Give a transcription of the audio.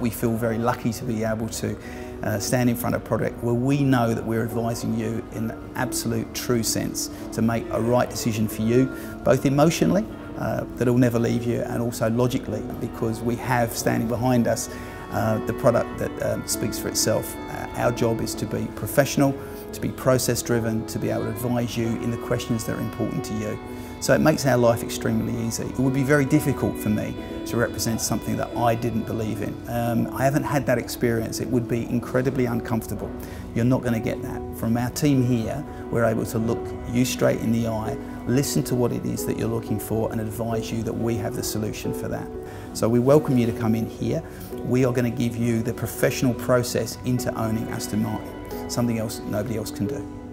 We feel very lucky to be able to uh, stand in front of a product where we know that we're advising you in the absolute true sense to make a right decision for you, both emotionally, uh, that'll never leave you, and also logically, because we have standing behind us uh, the product that um, speaks for itself. Uh, our job is to be professional, to be process driven, to be able to advise you in the questions that are important to you. So it makes our life extremely easy. It would be very difficult for me to represent something that I didn't believe in. Um, I haven't had that experience. It would be incredibly uncomfortable. You're not going to get that. From our team here, we're able to look you straight in the eye, listen to what it is that you're looking for and advise you that we have the solution for that. So we welcome you to come in here. We are going to give you the professional process into owning Aston Martin, something else nobody else can do.